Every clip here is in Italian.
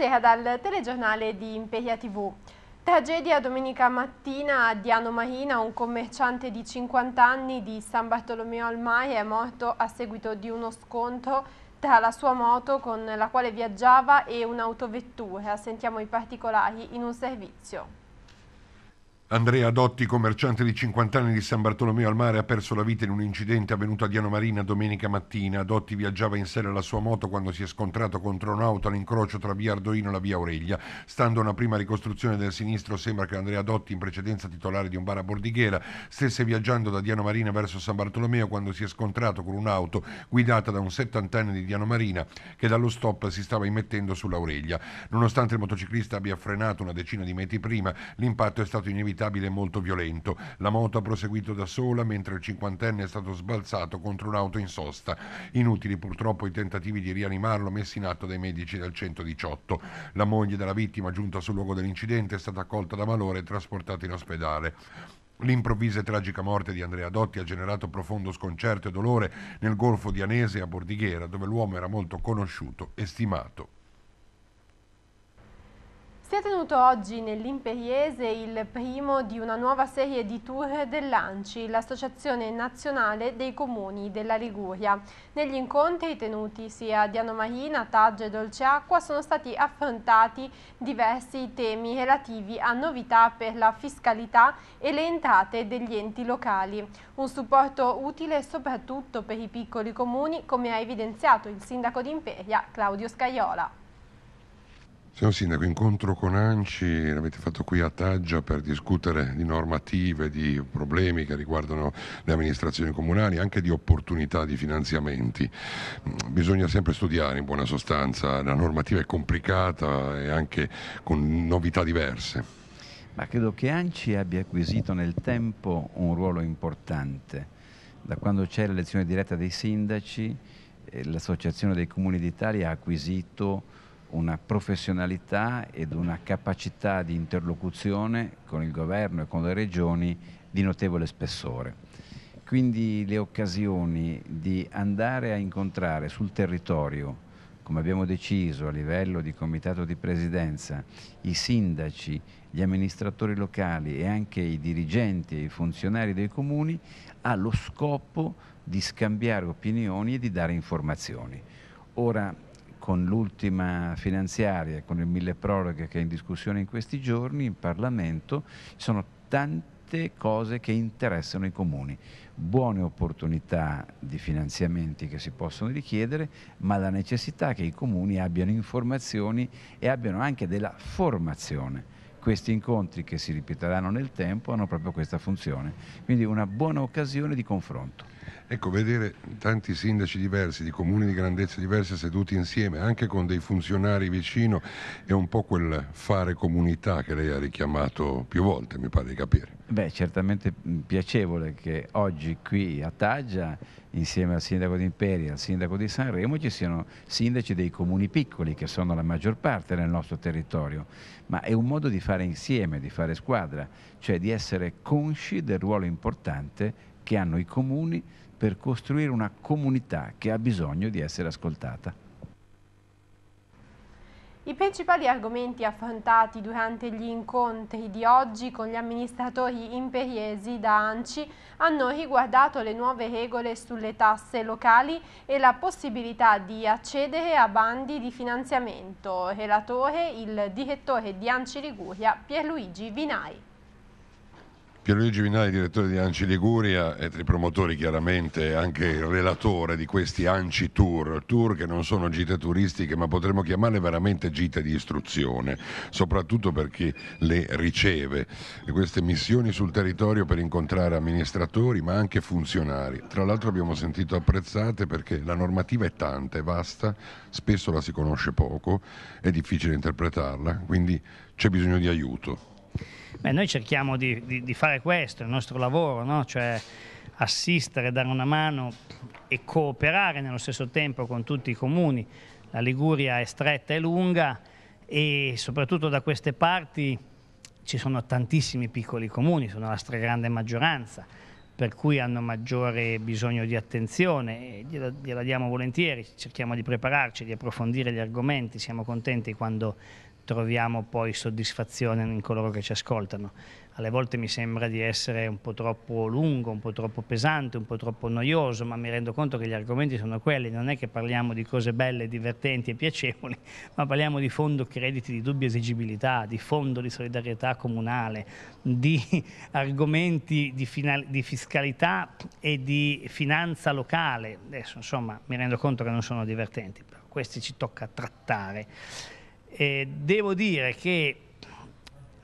Buonasera dal telegiornale di Imperia TV. Tragedia domenica mattina a Diano Marina, un commerciante di 50 anni di San Bartolomeo al Mare è morto a seguito di uno scontro tra la sua moto con la quale viaggiava e un'autovettura. Sentiamo i particolari in un servizio. Andrea Dotti, commerciante di 50 anni di San Bartolomeo al Mare, ha perso la vita in un incidente avvenuto a Diano Marina domenica mattina. Dotti viaggiava in serie alla sua moto quando si è scontrato contro un'auto all'incrocio tra via Ardoino e la via Aurelia. Stando a una prima ricostruzione del sinistro, sembra che Andrea Dotti, in precedenza titolare di un bar a Bordighera, stesse viaggiando da Diano Marina verso San Bartolomeo quando si è scontrato con un'auto guidata da un settantenne di Diano Marina che dallo stop si stava immettendo sull'Aurelia. Nonostante il motociclista abbia frenato una decina di metri prima, l'impatto è stato inevitabile inevitabile e molto violento. La moto ha proseguito da sola mentre il cinquantenne è stato sbalzato contro un'auto in sosta. Inutili purtroppo i tentativi di rianimarlo messi in atto dai medici del 118. La moglie della vittima, giunta sul luogo dell'incidente, è stata accolta da malore e trasportata in ospedale. L'improvvisa e tragica morte di Andrea Dotti ha generato profondo sconcerto e dolore nel golfo di Anese a Bordighera, dove l'uomo era molto conosciuto e stimato. Si è tenuto oggi nell'Imperiese il primo di una nuova serie di tour dell'ANCI, l'Associazione Nazionale dei Comuni della Liguria. Negli incontri tenutisi a Diano Marina, Taggio e Dolceacqua sono stati affrontati diversi temi relativi a novità per la fiscalità e le entrate degli enti locali. Un supporto utile soprattutto per i piccoli comuni, come ha evidenziato il sindaco di Imperia, Claudio Scaiola. Signor Sindaco, incontro con ANCI, l'avete fatto qui a Taggia per discutere di normative, di problemi che riguardano le amministrazioni comunali, anche di opportunità di finanziamenti. Bisogna sempre studiare in buona sostanza, la normativa è complicata e anche con novità diverse. Ma credo che ANCI abbia acquisito nel tempo un ruolo importante. Da quando c'è l'elezione diretta dei sindaci, eh, l'Associazione dei Comuni d'Italia ha acquisito una professionalità ed una capacità di interlocuzione con il governo e con le regioni di notevole spessore. Quindi le occasioni di andare a incontrare sul territorio, come abbiamo deciso a livello di comitato di presidenza, i sindaci, gli amministratori locali e anche i dirigenti e i funzionari dei comuni, ha lo scopo di scambiare opinioni e di dare informazioni. Ora, con l'ultima finanziaria, con il mille proroghe che è in discussione in questi giorni in Parlamento, ci sono tante cose che interessano i comuni, buone opportunità di finanziamenti che si possono richiedere, ma la necessità che i comuni abbiano informazioni e abbiano anche della formazione. Questi incontri che si ripeteranno nel tempo hanno proprio questa funzione, quindi una buona occasione di confronto. Ecco, vedere tanti sindaci diversi, di comuni di grandezze diverse seduti insieme, anche con dei funzionari vicino, è un po' quel fare comunità che lei ha richiamato più volte, mi pare di capire. Beh, certamente piacevole che oggi qui a Taggia, insieme al sindaco di Imperia e al sindaco di Sanremo, ci siano sindaci dei comuni piccoli, che sono la maggior parte nel nostro territorio, ma è un modo di fare insieme, di fare squadra, cioè di essere consci del ruolo importante che hanno i comuni per costruire una comunità che ha bisogno di essere ascoltata. I principali argomenti affrontati durante gli incontri di oggi con gli amministratori imperiesi da ANCI hanno riguardato le nuove regole sulle tasse locali e la possibilità di accedere a bandi di finanziamento. Relatore il direttore di ANCI Liguria Pierluigi Vinai. Pierluigi Vinali, direttore di Anci Liguria e tra i promotori chiaramente anche il relatore di questi Anci Tour, tour che non sono gite turistiche ma potremmo chiamarle veramente gite di istruzione, soprattutto per chi le riceve, e queste missioni sul territorio per incontrare amministratori ma anche funzionari. Tra l'altro abbiamo sentito apprezzate perché la normativa è tanta, è vasta, spesso la si conosce poco, è difficile interpretarla, quindi c'è bisogno di aiuto. Beh, noi cerchiamo di, di, di, fare questo, il nostro lavoro, no? cioè assistere, dare una mano e cooperare nello stesso tempo con tutti i comuni. La Liguria è stretta e lunga e soprattutto da queste parti ci sono tantissimi piccoli comuni, sono la stragrande maggioranza per cui hanno maggiore bisogno di attenzione, gliela, gliela diamo volentieri, cerchiamo di prepararci, di approfondire gli argomenti, siamo contenti quando troviamo poi soddisfazione in coloro che ci ascoltano. Alle volte mi sembra di essere un po' troppo lungo, un po' troppo pesante, un po' troppo noioso, ma mi rendo conto che gli argomenti sono quelli, non è che parliamo di cose belle, divertenti e piacevoli, ma parliamo di fondo crediti di dubbia esigibilità, di fondo di solidarietà comunale, di argomenti di, di fiscalità e di finanza locale. Adesso insomma mi rendo conto che non sono divertenti, però questi ci tocca trattare. E devo dire che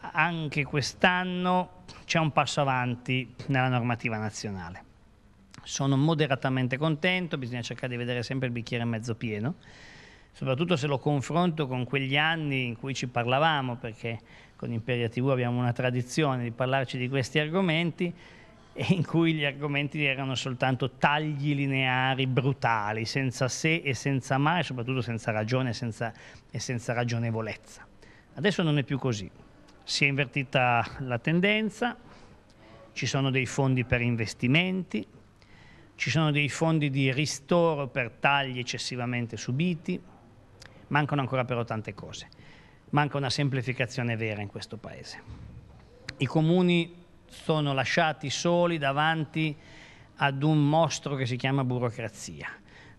anche quest'anno c'è un passo avanti nella normativa nazionale. Sono moderatamente contento, bisogna cercare di vedere sempre il bicchiere mezzo pieno, soprattutto se lo confronto con quegli anni in cui ci parlavamo, perché con Imperia TV abbiamo una tradizione di parlarci di questi argomenti, in cui gli argomenti erano soltanto tagli lineari brutali, senza se e senza ma, e soprattutto senza ragione senza, e senza ragionevolezza. Adesso non è più così. Si è invertita la tendenza, ci sono dei fondi per investimenti, ci sono dei fondi di ristoro per tagli eccessivamente subiti, mancano ancora però tante cose. Manca una semplificazione vera in questo Paese. I comuni sono lasciati soli davanti ad un mostro che si chiama burocrazia,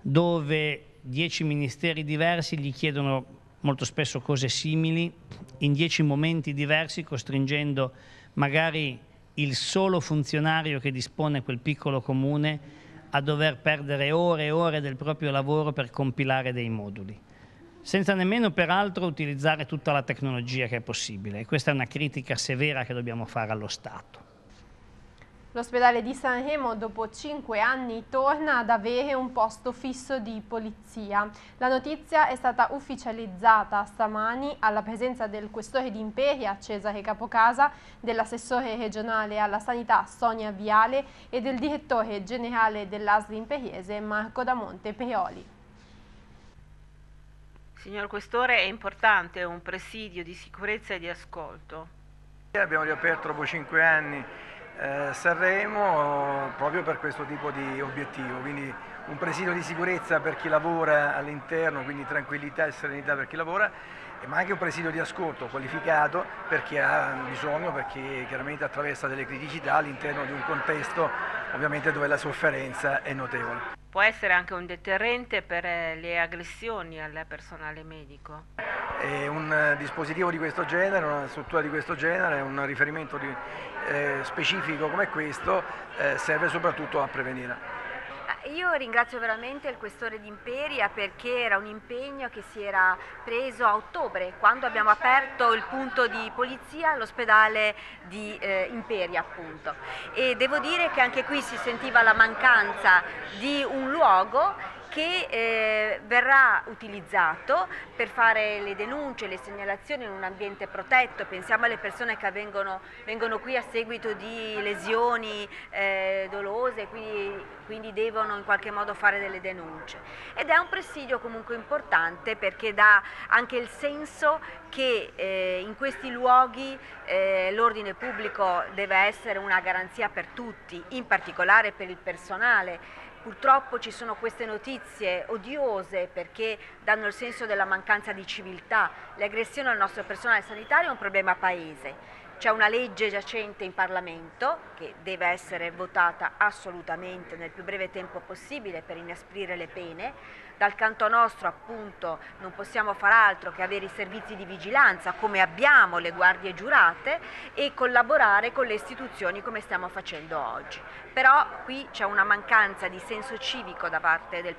dove dieci ministeri diversi gli chiedono molto spesso cose simili, in dieci momenti diversi, costringendo magari il solo funzionario che dispone quel piccolo comune a dover perdere ore e ore del proprio lavoro per compilare dei moduli senza nemmeno peraltro utilizzare tutta la tecnologia che è possibile. Questa è una critica severa che dobbiamo fare allo Stato. L'ospedale di Sanremo dopo cinque anni torna ad avere un posto fisso di polizia. La notizia è stata ufficializzata stamani alla presenza del questore di Imperia Cesare Capocasa, dell'assessore regionale alla sanità Sonia Viale e del direttore generale dell'ASL imperiese Marco Damonte Peoli. Signor Questore, è importante un presidio di sicurezza e di ascolto. Abbiamo riaperto dopo cinque anni eh, Sanremo proprio per questo tipo di obiettivo, quindi un presidio di sicurezza per chi lavora all'interno, quindi tranquillità e serenità per chi lavora, ma anche un presidio di ascolto qualificato per chi ha bisogno, perché chiaramente attraversa delle criticità all'interno di un contesto ovviamente dove la sofferenza è notevole può essere anche un deterrente per eh, le aggressioni al personale medico? È un dispositivo di questo genere, una struttura di questo genere, un riferimento di, eh, specifico come questo eh, serve soprattutto a prevenire. Io ringrazio veramente il questore di Imperia perché era un impegno che si era preso a ottobre quando abbiamo aperto il punto di polizia all'ospedale di eh, Imperia appunto. E devo dire che anche qui si sentiva la mancanza di un luogo che eh, verrà utilizzato per fare le denunce, le segnalazioni in un ambiente protetto, pensiamo alle persone che vengono, vengono qui a seguito di lesioni eh, dolose, quindi, quindi, devono in qualche modo fare delle denunce. Ed è un presidio comunque importante perché dà anche il senso che eh, in questi luoghi eh, l'ordine pubblico deve essere una garanzia per tutti, in particolare per il personale Purtroppo ci sono queste notizie odiose perché danno il senso della mancanza di civiltà. Le aggressioni al nostro personale sanitario è un problema paese. C'è una legge giacente in Parlamento che deve essere votata assolutamente nel più breve tempo possibile per inasprire le pene. Dal canto nostro appunto non possiamo far altro che avere i servizi di vigilanza come abbiamo le guardie giurate e collaborare con le istituzioni come stiamo facendo oggi. Però qui c'è una mancanza di senso civico da parte di,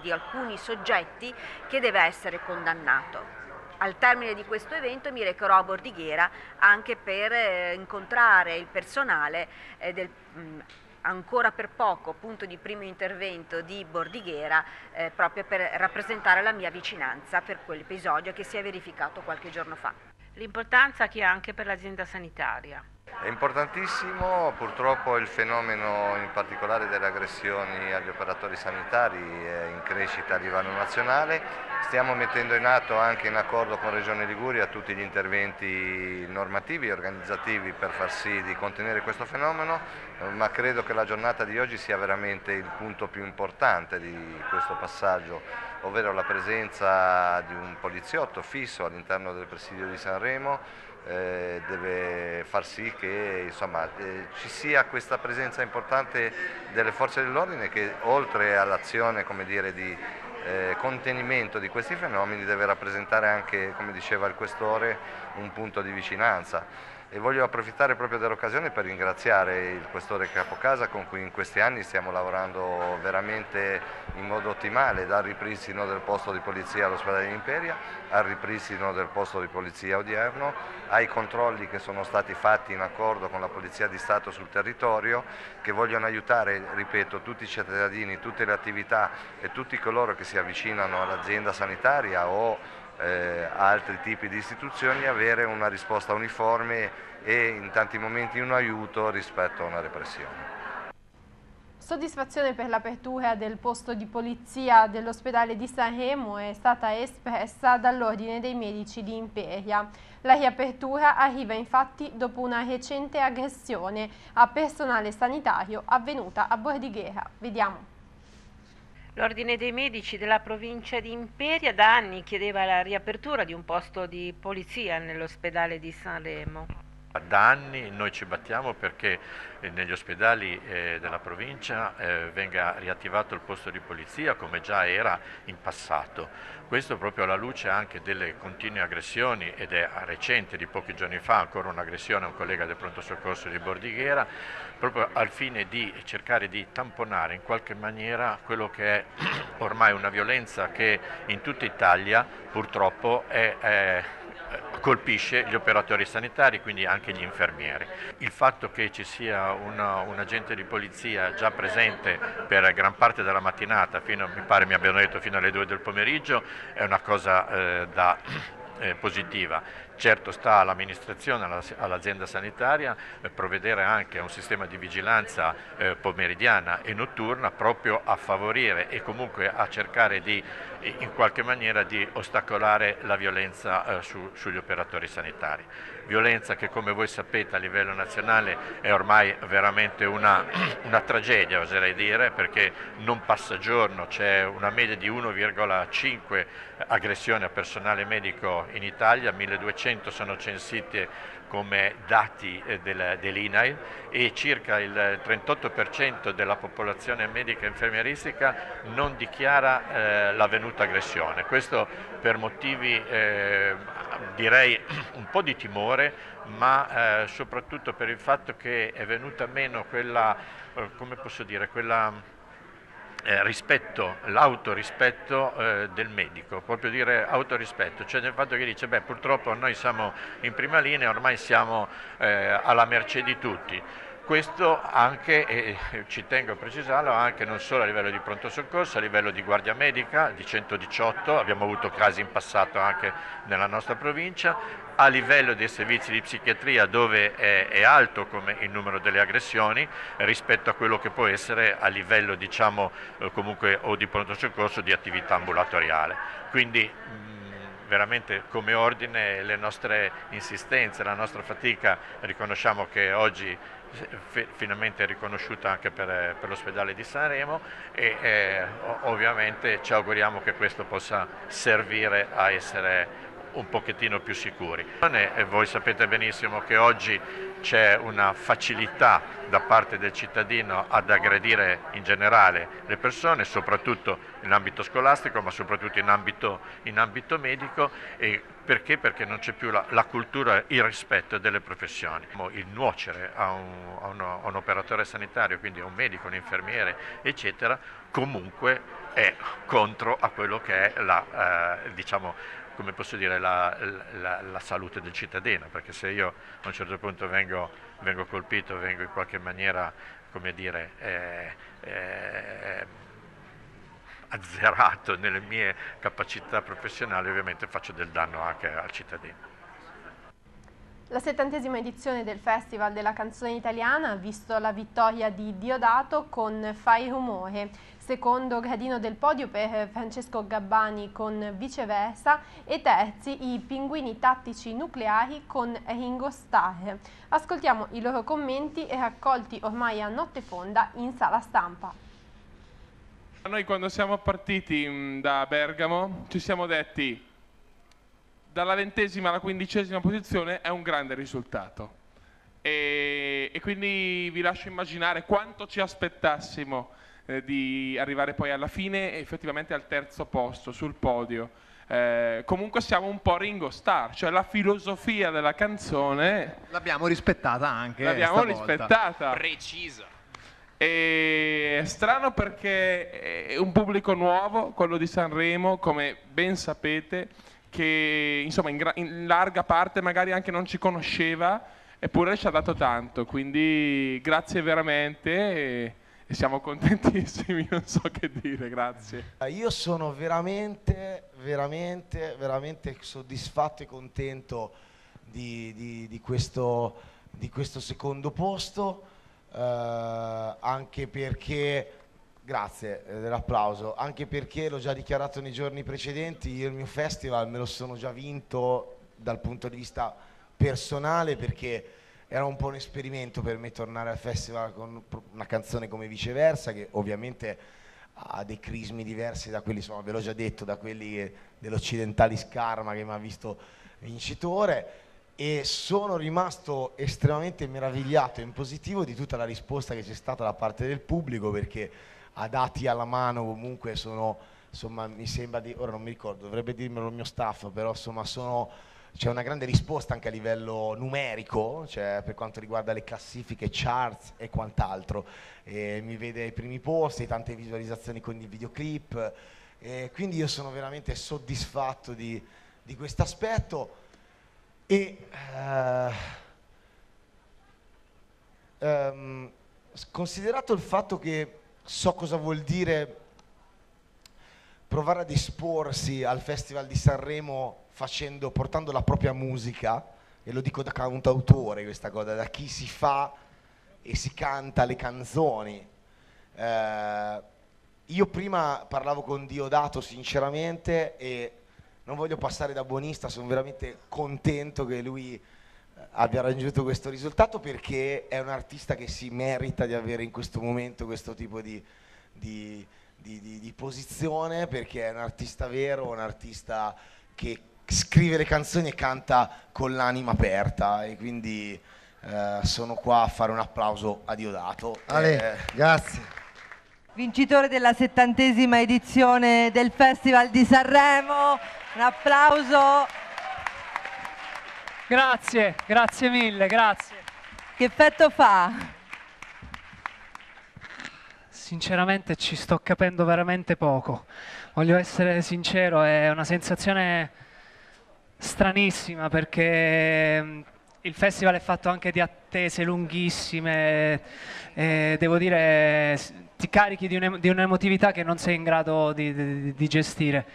di alcuni soggetti che deve essere condannato al termine di questo evento mi recherò a Bordighera anche per eh, incontrare il personale eh, del mm, ancora per poco punto di primo intervento di Bordighera eh, proprio per rappresentare la mia vicinanza per quell'episodio che si è verificato qualche giorno fa. L'importanza che ha anche per l'azienda sanitaria. È importantissimo, purtroppo il fenomeno in particolare delle aggressioni agli operatori sanitari è in crescita a livello nazionale, stiamo mettendo in atto anche in accordo con Regione Liguria tutti gli interventi normativi e organizzativi per far sì di contenere questo fenomeno, ma credo che la giornata di oggi sia veramente il punto più importante di questo passaggio, ovvero la presenza di un poliziotto fisso all'interno del presidio di Sanremo eh, deve far sì che insomma, eh, ci sia questa presenza importante delle forze dell'ordine che oltre all'azione di eh, contenimento di questi fenomeni deve rappresentare anche, come diceva il questore, un punto di vicinanza e voglio approfittare proprio dell'occasione per ringraziare il questore Capocasa con cui in questi anni stiamo lavorando veramente in modo ottimale dal ripristino del posto di polizia all'ospedale di Imperia al ripristino del posto di polizia odierno, ai controlli che sono stati fatti in accordo con la Polizia di Stato sul territorio che vogliono aiutare, ripeto, tutti i cittadini, tutte le attività e tutti coloro che si avvicinano all'azienda sanitaria o eh, altri tipi di istituzioni avere una risposta uniforme e in tanti momenti un aiuto rispetto a una repressione. Soddisfazione per l'apertura del posto di polizia dell'ospedale di Sanremo è stata espressa dall'Ordine dei Medici di Imperia. La riapertura arriva infatti dopo una recente aggressione a personale sanitario avvenuta a Bordighera. Vediamo. L'Ordine dei Medici della provincia di Imperia da anni chiedeva la riapertura di un posto di polizia nell'ospedale di Sanremo. Da anni noi ci battiamo perché eh, negli ospedali eh, della provincia eh, venga riattivato il posto di polizia come già era in passato. Questo proprio alla luce anche delle continue aggressioni ed è recente di pochi giorni fa ancora un'aggressione a un collega del pronto soccorso di Bordighera proprio al fine di cercare di tamponare in qualche maniera quello che è ormai una violenza che in tutta Italia purtroppo è, è colpisce gli operatori sanitari, quindi anche gli infermieri. Il fatto che ci sia una, un agente di polizia già presente per gran parte della mattinata, fino, mi pare mi abbiano detto fino alle 2 del pomeriggio, è una cosa eh, da eh, positiva. Certo sta all'amministrazione, all'azienda sanitaria eh, provvedere anche a un sistema di vigilanza eh, pomeridiana e notturna proprio a favorire e comunque a cercare di in qualche maniera di ostacolare la violenza eh, su, sugli operatori sanitari. Violenza che come voi sapete a livello nazionale è ormai veramente una, una tragedia oserei dire perché non passa giorno, c'è una media di 1,5 aggressioni a personale medico in Italia, 1200 sono censite come dati eh, dell'INAIL e circa il 38% della popolazione medica e infermieristica non dichiara eh, l'avvenuta aggressione. Questo per motivi eh, direi un po' di timore, ma eh, soprattutto per il fatto che è venuta meno quella, eh, come posso dire, quella eh, rispetto, l'autorispetto eh, del medico, proprio dire autorispetto, cioè nel fatto che dice beh purtroppo noi siamo in prima linea, ormai siamo eh, alla mercé di tutti. Questo anche, e ci tengo a precisarlo, anche non solo a livello di pronto soccorso, a livello di guardia medica, di 118, abbiamo avuto casi in passato anche nella nostra provincia, a livello dei servizi di psichiatria dove è, è, alto come il numero delle aggressioni rispetto a quello che può essere a livello diciamo eh, comunque o di pronto soccorso di attività ambulatoriale. Quindi veramente come ordine le nostre insistenze, la nostra fatica riconosciamo che oggi finalmente riconosciuta anche per, per l'ospedale di Sanremo e eh, ovviamente ci auguriamo che questo possa servire a essere un pochettino più sicuri. E voi sapete benissimo che oggi c'è una facilità da parte del cittadino ad aggredire in generale le persone, soprattutto in ambito scolastico, ma soprattutto in ambito, in ambito medico. Perché? Perché non c'è più la, la, cultura, il rispetto delle professioni. Il nuocere a un, a, uno, a un operatore sanitario, quindi a un medico, un infermiere, eccetera, comunque è contro a quello che è la, eh, diciamo, come posso dire, la, la, la, salute del cittadino, perché se io a un certo punto vengo, vengo colpito, vengo in qualche maniera, come dire, eh, eh, azzerato nelle mie capacità professionali, ovviamente faccio del danno anche al cittadino. La settantesima edizione del Festival della canzone italiana ha visto la vittoria di Diodato con Fai rumore, secondo gradino del podio per Francesco Gabbani con Viceversa e terzi i Pinguini Tattici Nucleari con Ringo Starr. Ascoltiamo i loro commenti raccolti ormai a notte fonda in sala stampa. Noi quando siamo partiti mm, da Bergamo ci siamo detti dalla ventesima alla quindicesima posizione è un grande risultato. E, e quindi vi lascio immaginare quanto ci aspettassimo eh, di arrivare poi alla fine e effettivamente al terzo posto sul podio. Eh, comunque siamo un po' Ringo Starr, cioè la filosofia della canzone l'abbiamo rispettata anche. L'abbiamo stavolta. rispettata. Precisa. E è strano perché è un pubblico nuovo, quello di Sanremo, come ben sapete, che insomma in, gra- in larga parte magari anche non ci conosceva, eppure ci ha dato tanto. Quindi grazie veramente e, siamo contentissimi, non so che dire, grazie. Io sono veramente, veramente, veramente soddisfatto e contento di, di- di questo, di questo secondo posto, eh, anche perché, grazie eh, dell'applauso, anche perché l'ho già dichiarato nei giorni precedenti, io il mio festival me lo sono già vinto dal punto di vista personale perché era un po' un esperimento per me tornare al festival con una canzone come viceversa che ovviamente ha dei crismi diversi da quelli, insomma ve l'ho già detto, da quelli dell'Occidentali Scarma che mi ha visto vincitore. E sono rimasto estremamente meravigliato e in positivo di tutta la risposta che c'è stata da parte del pubblico perché a dati alla mano comunque sono, insomma mi sembra di, ora non mi ricordo, dovrebbe dirmelo il mio staff, però insomma sono c'è una grande risposta anche a livello numerico, cioè per quanto riguarda le classifiche, charts e quant'altro. E mi vede ai primi posti, tante visualizzazioni con i videoclip, quindi io sono veramente soddisfatto di, di questo aspetto e ehm, s- considerato il fatto che so cosa vuol dire provare ad esporsi al Festival di Sanremo facendo, portando la propria musica, e lo dico da cantautore questa cosa, da chi si fa e si canta le canzoni. Eh, io prima parlavo con Diodato sinceramente e non voglio passare da buonista, sono veramente contento che lui abbia raggiunto questo risultato perché è un artista che si merita di avere in questo momento questo tipo di, di- di- di- di posizione perché è un artista vero, un artista che scrive le canzoni e canta con l'anima aperta e quindi eh, sono qua a fare un applauso a Diodato. Ale, Eh, grazie. vincitore della settantesima edizione del Festival di Sanremo. Un applauso. Grazie, grazie mille, grazie. Che effetto fa? Sinceramente ci sto capendo veramente poco. Voglio essere sincero, è una sensazione stranissima perché mm, il festival è fatto anche di attese lunghissime e devo dire ti carichi di, un'em- di un'emotività che non sei in grado di, di- di gestire.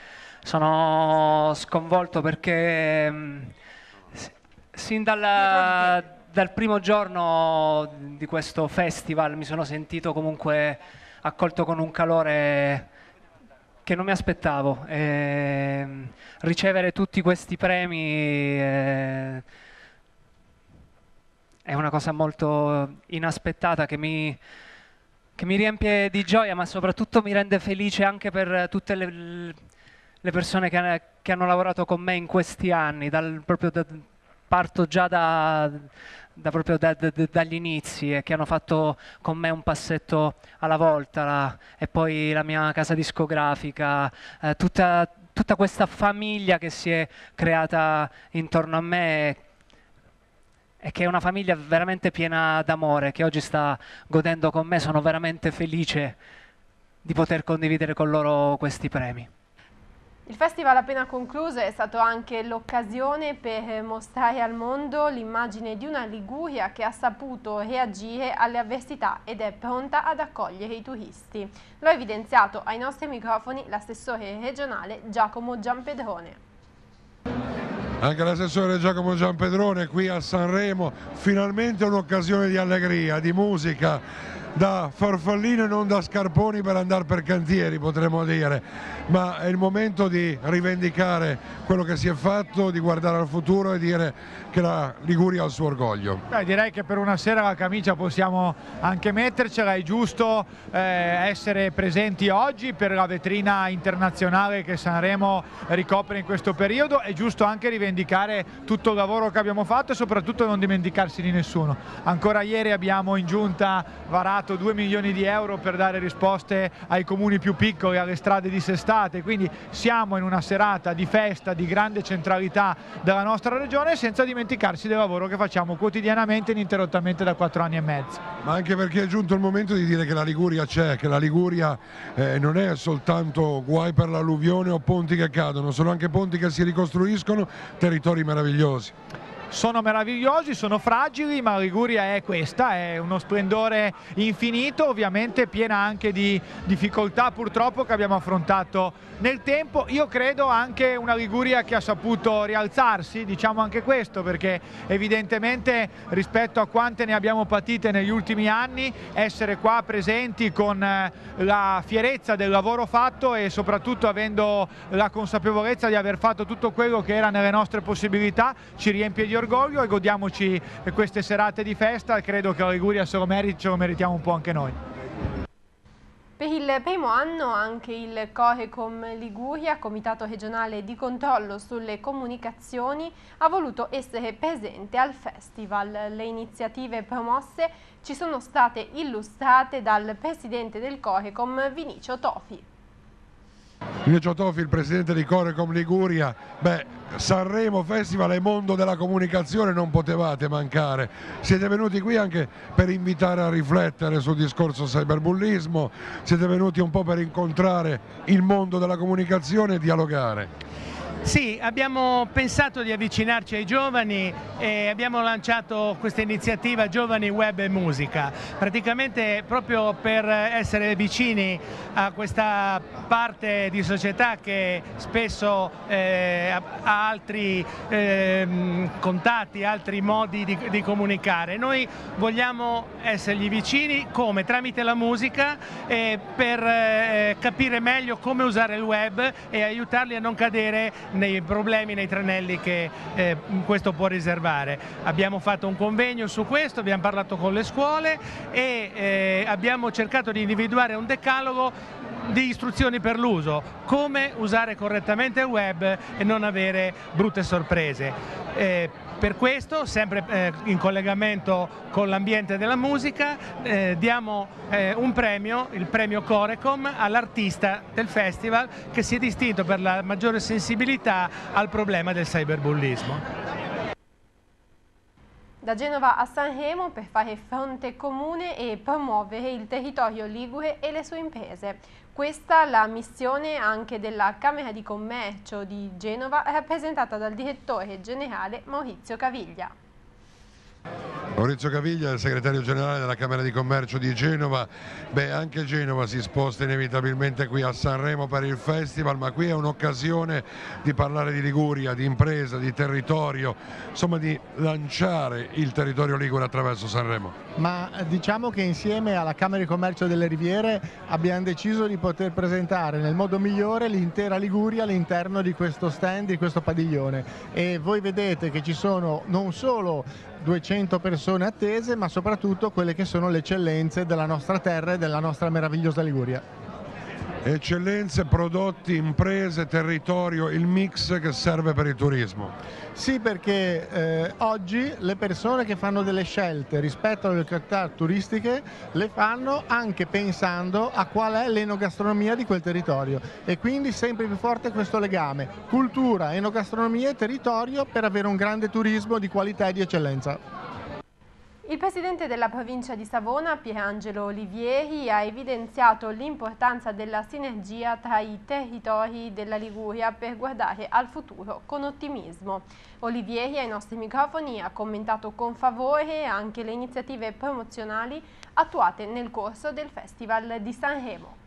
Sono sconvolto perché mm, sin dalla- dal primo giorno di questo festival mi sono sentito comunque accolto con un calore che non mi aspettavo. Ehm, ricevere tutti questi premi eh, è una cosa molto inaspettata che mi, che mi riempie di gioia, ma soprattutto mi rende felice anche per tutte le, le persone che, che hanno lavorato con me in questi anni, dal- proprio da- parto già da, da proprio da- da- da- dagli inizi e che hanno fatto con me un passetto alla volta la- e poi la mia casa discografica, eh, tutta, tutta questa famiglia che si è creata intorno a me e che è una famiglia veramente piena d'amore che oggi sta godendo con me, sono veramente felice di poter condividere con loro questi premi. Il festival appena concluso è stato anche l'occasione per mostrare al mondo l'immagine di una Liguria che ha saputo reagire alle avversità ed è pronta ad accogliere i turisti. Lo ha evidenziato ai nostri microfoni l'assessore regionale Giacomo Giampedrone. Anche l'assessore Giacomo Giampedrone qui a Sanremo, finalmente un'occasione di allegria, di musica, da farfallino e non da scarponi per andare per cantieri potremmo dire, ma è il momento di rivendicare quello che si è fatto, di guardare al futuro e dire che la Liguria ha il suo orgoglio. Beh, direi che per una sera la camicia possiamo anche mettercela, è giusto eh, essere presenti oggi per la vetrina internazionale che Sanremo ricopre in questo periodo, è giusto anche rivendicare tutto il lavoro che abbiamo fatto e soprattutto non dimenticarsi di nessuno. Ancora ieri abbiamo in giunta varato 2 milioni di euro per dare risposte ai comuni più piccoli, alle strade dissestate, quindi siamo in una serata di festa, di grande centralità della nostra regione senza dimenticarsi del lavoro che facciamo quotidianamente e ininterrottamente da 4 anni e mezzo. Ma anche perché è giunto il momento di dire che la Liguria c'è, che la Liguria eh, non è soltanto guai per l'alluvione o ponti che cadono, sono anche ponti che si ricostruiscono, territori meravigliosi sono meravigliosi, sono fragili, ma Liguria è questa, è uno splendore infinito, ovviamente piena anche di difficoltà purtroppo che abbiamo affrontato nel tempo. Io credo anche una Liguria che ha saputo rialzarsi, diciamo anche questo, perché evidentemente rispetto a quante ne abbiamo patite negli ultimi anni, essere qua presenti con eh, la fierezza del lavoro fatto e soprattutto avendo la consapevolezza di aver fatto tutto quello che era nelle nostre possibilità ci riempie di orgoglio e godiamoci queste serate di festa, credo che la Liguria se lo meriti, ce lo meritiamo un po' anche noi. Per il primo anno anche il Corecom Liguria, Comitato regionale di controllo sulle comunicazioni, ha voluto essere presente al festival. Le iniziative promosse ci sono state illustrate dal presidente del Corecom Vinicio Tofi. Vinicio Tofi, il presidente di Corecom Liguria, beh, Sanremo Festival e mondo della comunicazione non potevate mancare. Siete venuti qui anche per invitare a riflettere sul discorso cyberbullismo, siete venuti un po' per incontrare il mondo della comunicazione e dialogare. Sì, abbiamo pensato di avvicinarci ai giovani e abbiamo lanciato questa iniziativa Giovani Web e Musica, praticamente proprio per essere vicini a questa parte di società che spesso eh, ha altri eh, contatti, altri modi di, di, comunicare. Noi vogliamo essergli vicini come? Tramite la musica eh, per capire meglio come usare il web e aiutarli a non cadere nei problemi, nei tranelli che eh, questo può riservare. Abbiamo fatto un convegno su questo, abbiamo parlato con le scuole e eh, abbiamo cercato di individuare un decalogo di istruzioni per l'uso, come usare correttamente il web e non avere brutte sorprese. Eh, per questo, sempre eh, in collegamento con l'ambiente della musica, eh, diamo eh, un premio, il premio Corecom, all'artista del festival che si è distinto per la maggiore sensibilità al problema del cyberbullismo. Da Genova a Sanremo per fare fronte comune e promuovere il territorio ligure e le sue imprese. Questa la missione anche della Camera di Commercio di Genova rappresentata dal direttore generale Maurizio Caviglia. Maurizio Caviglia, il segretario generale della Camera di Commercio di Genova, beh anche Genova si sposta inevitabilmente qui a Sanremo per il festival, ma qui è un'occasione di parlare di Liguria, di impresa, di territorio, insomma di lanciare il territorio Ligure attraverso Sanremo. Ma diciamo che insieme alla Camera di Commercio delle Riviere abbiamo deciso di poter presentare nel modo migliore l'intera Liguria all'interno di questo stand, di questo padiglione e voi vedete che ci sono non solo 200 persone attese, ma soprattutto quelle che sono le eccellenze della nostra terra e della nostra meravigliosa Liguria. Eccellenze, prodotti, imprese, territorio, il mix che serve per il turismo. Sì, perché eh, oggi le persone che fanno delle scelte rispetto alle località turistiche le fanno anche pensando a qual è l'enogastronomia di quel territorio e quindi sempre più forte questo legame cultura, enogastronomia e territorio per avere un grande turismo di qualità e di eccellenza. Il presidente della provincia di Savona, Pierangelo Olivieri, ha evidenziato l'importanza della sinergia tra i territori della Liguria per guardare al futuro con ottimismo. Olivieri ai nostri microfoni ha commentato con favore anche le iniziative promozionali attuate nel corso del Festival di Sanremo.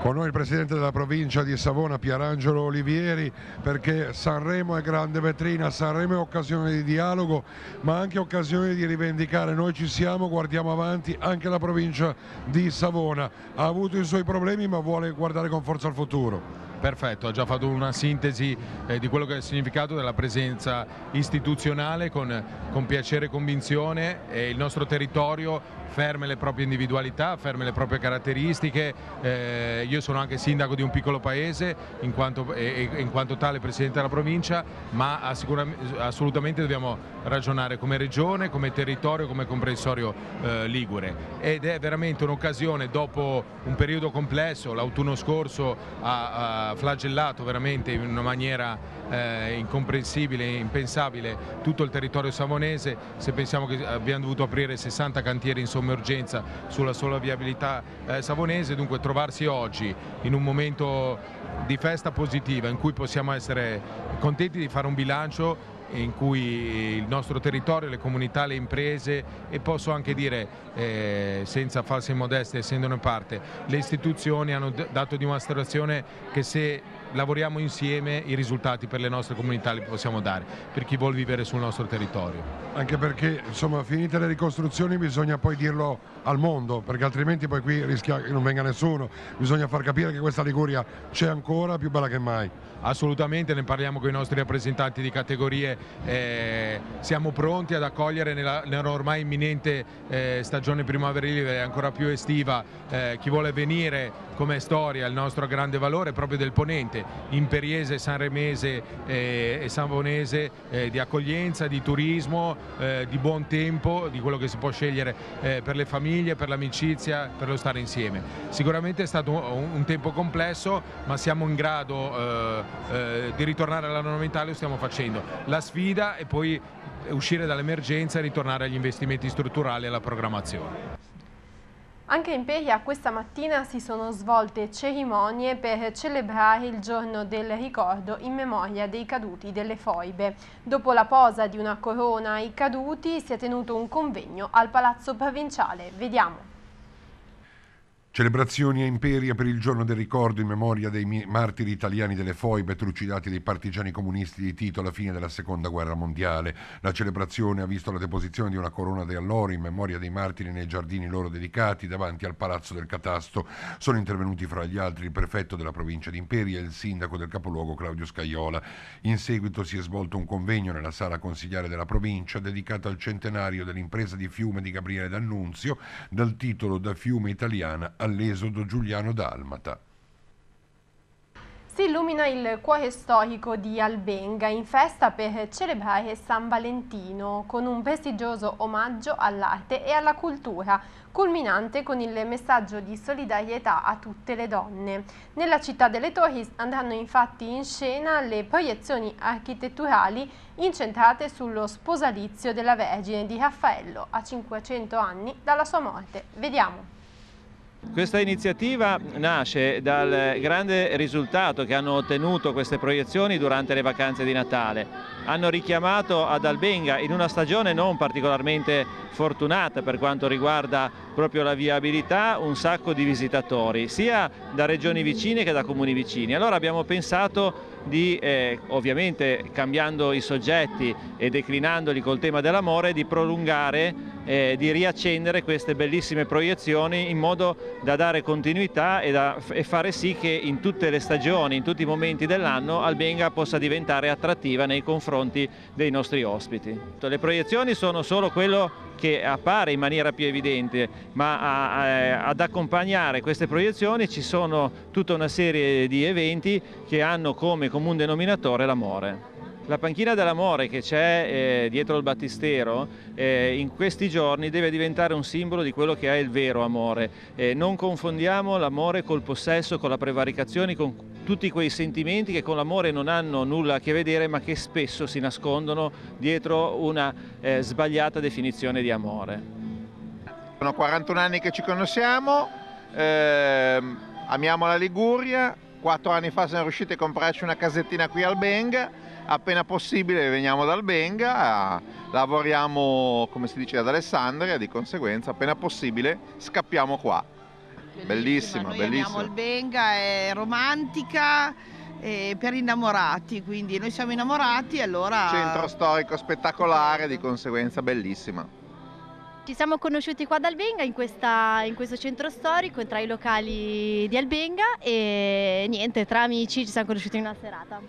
Con noi il presidente della provincia di Savona, Pierangelo Olivieri, perché Sanremo è grande vetrina, Sanremo è occasione di dialogo, ma anche occasione di rivendicare. Noi ci siamo, guardiamo avanti, anche la provincia di Savona ha avuto i suoi problemi, ma vuole guardare con forza al futuro. Perfetto, ha già fatto una sintesi eh, di quello che è il significato della presenza istituzionale con, con piacere e convinzione e il nostro territorio ferme le proprie individualità, ferme le proprie caratteristiche. Eh, io sono anche sindaco di un piccolo paese in quanto, e, in quanto tale presidente della provincia, ma assolutamente dobbiamo ragionare come regione, come territorio, come comprensorio eh, ligure. Ed è veramente un'occasione dopo un periodo complesso, l'autunno scorso ha, ha flagellato veramente in una maniera eh, incomprensibile, impensabile tutto il territorio savonese, se pensiamo che abbiamo dovuto aprire 60 cantieri in sommergenza sulla sola viabilità eh, savonese, dunque trovarsi oggi in un momento di festa positiva in cui possiamo essere contenti di fare un bilancio in cui il nostro territorio, le comunità, le imprese e posso anche dire, eh, senza false modestie, essendone parte, le istituzioni hanno dato dimostrazione che se lavoriamo insieme i risultati per le nostre comunità li possiamo dare, per chi vuole vivere sul nostro territorio. Anche perché insomma finite le ricostruzioni bisogna poi dirlo al mondo, perché altrimenti poi qui rischia che non venga nessuno, bisogna far capire che questa Liguria c'è ancora più bella che mai. Assolutamente, ne parliamo con i nostri rappresentanti di categorie, eh, siamo pronti ad accogliere nella, nella ormai imminente eh, stagione primaverile e ancora più estiva eh, chi vuole venire come storia, il nostro grande valore proprio del ponente, imperiese, sanremese eh, e savonese, eh, di accoglienza, di turismo, eh, di buon tempo, di quello che si può scegliere per le famiglie, per l'amicizia, per lo stare insieme. Sicuramente è stato un, un tempo complesso, ma siamo in grado eh, di ritornare alla normalità lo stiamo facendo. La sfida è poi uscire dall'emergenza e ritornare agli investimenti strutturali e alla programmazione. Anche in Peglia questa mattina si sono svolte cerimonie per celebrare il giorno del ricordo in memoria dei caduti delle foibe. Dopo la posa di una corona ai caduti si è tenuto un convegno al Palazzo Provinciale. Vediamo. Celebrazioni a Imperia per il giorno del ricordo in memoria dei martiri italiani delle foibe trucidati dai partigiani comunisti di Tito alla fine della seconda guerra mondiale. La celebrazione ha visto la deposizione di una corona de alloro in memoria dei martiri nei giardini loro dedicati davanti al palazzo del Catasto. Sono intervenuti fra gli altri il prefetto della provincia di Imperia e il sindaco del capoluogo Claudio Scaiola. In seguito si è svolto un convegno nella sala consigliare della provincia dedicato al centenario dell'impresa di fiume di Gabriele D'Annunzio dal titolo Da fiume italiana all'esodo giuliano dalmata. Si illumina il cuore storico di Albenga in festa per celebrare San Valentino con un prestigioso omaggio all'arte e alla cultura, culminante con il messaggio di solidarietà a tutte le donne. Nella città delle Torri andranno infatti in scena le proiezioni architetturali incentrate sullo sposalizio della Vergine di Raffaello a 500 anni dalla sua morte. Vediamo. Questa iniziativa nasce dal grande risultato che hanno ottenuto queste proiezioni durante le vacanze di Natale. Hanno richiamato ad Albenga in una stagione non particolarmente fortunata per quanto riguarda proprio la viabilità un sacco di visitatori, sia da regioni vicine che da comuni vicini. Allora abbiamo pensato di, eh, ovviamente cambiando i soggetti e declinandoli col tema dell'amore, di prolungare, eh, di riaccendere queste bellissime proiezioni in modo da dare continuità e, da, e fare sì che in tutte le stagioni, in tutti i momenti dell'anno, Albenga possa diventare attrattiva nei confronti dei nostri ospiti. Le proiezioni sono solo quello che appare in maniera più evidente, ma a, a, ad accompagnare queste proiezioni ci sono tutta una serie di eventi che hanno come comune denominatore l'amore. La panchina dell'amore che c'è eh, dietro il battistero eh, in questi giorni deve diventare un simbolo di quello che è il vero amore. Eh, non confondiamo l'amore col possesso, con la prevaricazione, con tutti quei sentimenti che con l'amore non hanno nulla a che vedere ma che spesso si nascondono dietro una eh, sbagliata definizione di amore. Sono 41 anni che ci conosciamo, ehm, amiamo la Liguria, quattro anni fa siamo riusciti a comprarci una casettina qui al Benga, appena possibile veniamo dal Benga, lavoriamo come si dice ad Alessandria, di conseguenza appena possibile scappiamo qua. bellissima, Noi bellissima. il Benga, è romantica per innamorati, quindi noi siamo innamorati e allora... Centro storico spettacolare, di conseguenza bellissima. Ci siamo conosciuti qua ad Albenga, in, questa- in questo centro storico, tra i locali di Albenga e niente, tra amici ci siamo conosciuti in una serata.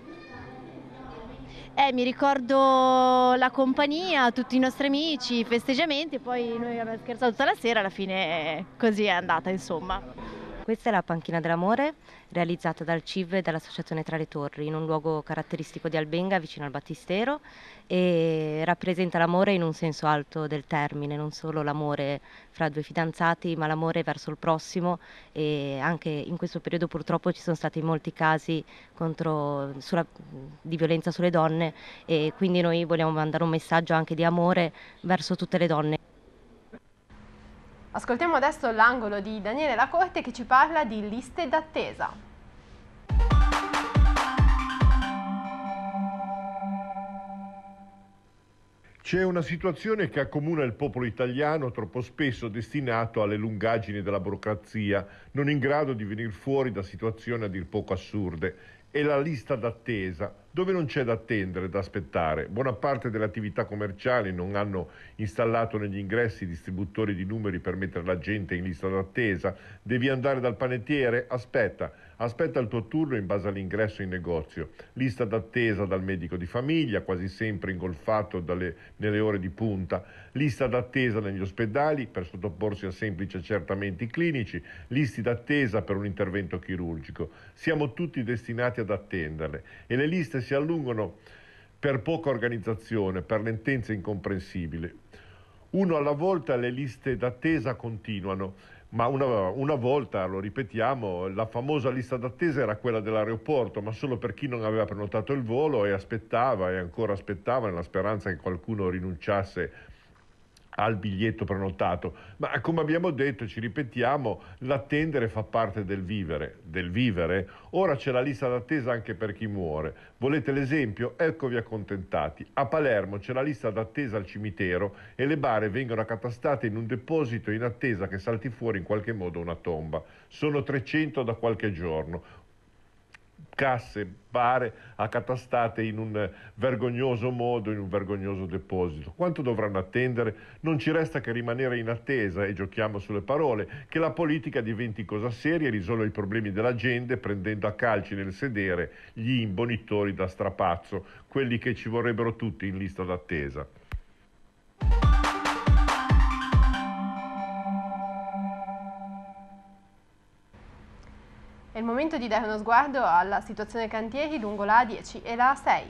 Eh, mi ricordo la compagnia, tutti i nostri amici, i festeggiamenti, poi noi abbiamo scherzato tutta la sera, alla fine così è andata insomma. Questa è la panchina dell'amore realizzata dal CIV e dall'Associazione Tra le Torri in un luogo caratteristico di Albenga vicino al Battistero e rappresenta l'amore in un senso alto del termine, non solo l'amore fra due fidanzati ma l'amore verso il prossimo e anche in questo periodo purtroppo ci sono stati molti casi contro- sulla- di violenza sulle donne e quindi noi vogliamo mandare un messaggio anche di amore verso tutte le donne. Ascoltiamo adesso l'angolo di Daniele Lacorte che ci parla di liste d'attesa. C'è una situazione che accomuna il popolo italiano troppo spesso destinato alle lungaggini della burocrazia, non in grado di venire fuori da situazioni a dir poco assurde. È la lista d'attesa, dove non c'è da attendere, da aspettare. Buona parte delle attività commerciali non hanno installato negli ingressi distributori di numeri per mettere la gente in lista d'attesa. Devi andare dal panettiere? Aspetta, aspetta il tuo turno in base all'ingresso in negozio. Lista d'attesa dal medico di famiglia, quasi sempre ingolfato dalle- nelle ore di punta. Lista d'attesa negli ospedali per sottoporsi a semplici accertamenti clinici. Listi d'attesa per un intervento chirurgico. Siamo tutti destinati ad attenderle e le liste si allungano per poca organizzazione, per lentezza incomprensibile. Uno alla volta le liste d'attesa continuano, ma una, una volta, lo ripetiamo, la famosa lista d'attesa era quella dell'aeroporto, ma solo per chi non aveva prenotato il volo e aspettava e ancora aspettava nella speranza che qualcuno rinunciasse al biglietto prenotato. Ma come abbiamo detto, ci ripetiamo, l'attendere fa parte del vivere, del vivere. Ora c'è la lista d'attesa anche per chi muore. Volete l'esempio? Eccovi accontentati. A Palermo c'è la lista d'attesa al cimitero e le bare vengono accatastate in un deposito in attesa che salti fuori in qualche modo una tomba. Sono 300 da qualche giorno casse, bare accatastate in un vergognoso modo, in un vergognoso deposito. Quanto dovranno attendere? Non ci resta che rimanere in attesa, e giochiamo sulle parole, che la politica diventi cosa seria e risolva i problemi della gente prendendo a calci nel sedere gli imbonitori da strapazzo, quelli che ci vorrebbero tutti in lista d'attesa. È il momento di dare uno sguardo alla situazione cantieri lungo la A10 e la A6.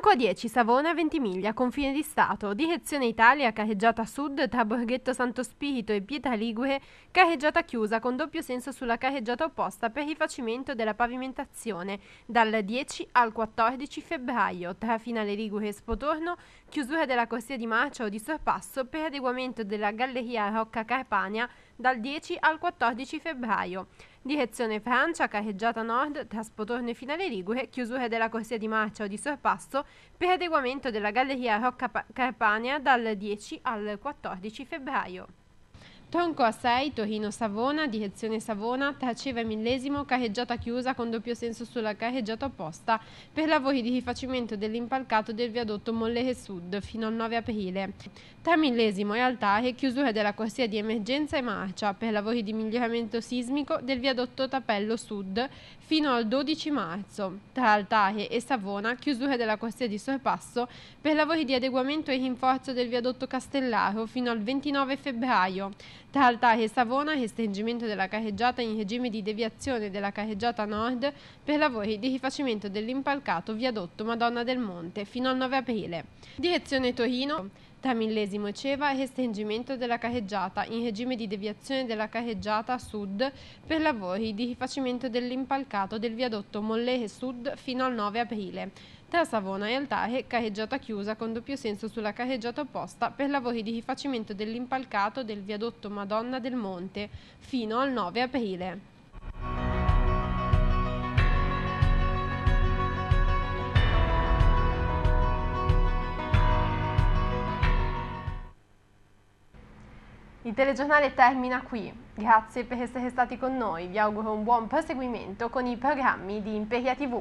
Tronco A10, Savona, Ventimiglia, confine di Stato, direzione Italia, carreggiata sud tra Borghetto Santo Spirito e Pietra Ligure, carreggiata chiusa con doppio senso sulla carreggiata opposta per rifacimento della pavimentazione dal 10 al 14 febbraio, tra Finale Ligure e Spotorno, chiusura della corsia di marcia o di sorpasso per adeguamento della galleria Rocca Carpania dal 10 al 14 febbraio. Direzione Francia, carreggiata nord, tra Spotorno e Finale Ligure, chiusura della corsia di marcia o di sorpasso per adeguamento della galleria Rocca Pa- Carpania dal 10 al 14 febbraio. Tronco A6, Torino-Savona, direzione Savona, tra Ceva e Millesimo, carreggiata chiusa con doppio senso sulla carreggiata opposta per lavori di rifacimento dell'impalcato del viadotto Mollere Sud fino al 9 aprile. Tra Millesimo e Altare, chiusura della corsia di emergenza e marcia per lavori di miglioramento sismico del viadotto Tapello Sud fino al 12 marzo. Tra Altare e Savona, chiusura della corsia di sorpasso per lavori di adeguamento e rinforzo del viadotto Castellaro fino al 29 febbraio. Tra Altare e Savona, restringimento della carreggiata in regime di deviazione della carreggiata nord per lavori di rifacimento dell'impalcato viadotto Madonna del Monte fino al 9 aprile. Direzione Torino. Tra Millesimo e Ceva, restringimento della carreggiata in regime di deviazione della carreggiata sud per lavori di rifacimento dell'impalcato del viadotto Mollere Sud fino al 9 aprile. Tra Savona e Altare, carreggiata chiusa con doppio senso sulla carreggiata opposta per lavori di rifacimento dell'impalcato del viadotto Madonna del Monte fino al 9 aprile. Il telegiornale termina qui. Grazie per essere stati con noi. Vi auguro un buon proseguimento con i programmi di Imperia TV.